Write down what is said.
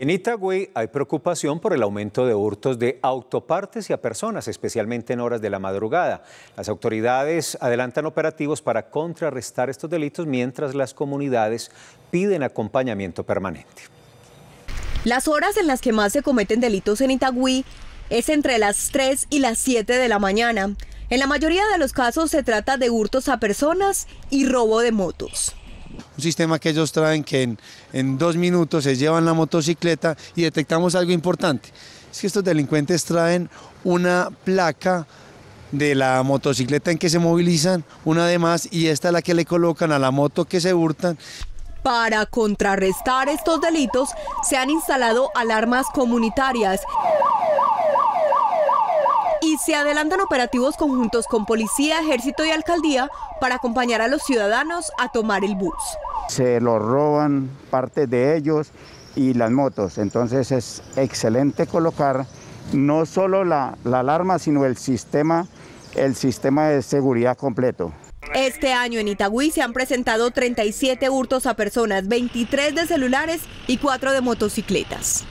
En Itagüí hay preocupación por el aumento de hurtos de autopartes y a personas, especialmente en horas de la madrugada. Las autoridades adelantan operativos para contrarrestar estos delitos mientras las comunidades piden acompañamiento permanente. Las horas en las que más se cometen delitos en Itagüí es entre las 3 y las 7 de la mañana. En la mayoría de los casos se trata de hurtos a personas y robo de motos un sistema que ellos traen que en, dos minutos se llevan la motocicleta y detectamos algo importante. Es que estos delincuentes traen una placa de la motocicleta en que se movilizan, una de más, y esta es la que le colocan a la moto que se hurtan. Para contrarrestar estos delitos, se han instalado alarmas comunitarias y se adelantan operativos conjuntos con policía, ejército y alcaldía para acompañar a los ciudadanos a tomar el bus. Se lo roban parte de ellos y las motos, entonces es excelente colocar no solo la, la alarma, sino el sistema, el sistema de seguridad completo. Este año en Itagüí se han presentado 37 hurtos a personas, 23 de celulares y 4 de motocicletas.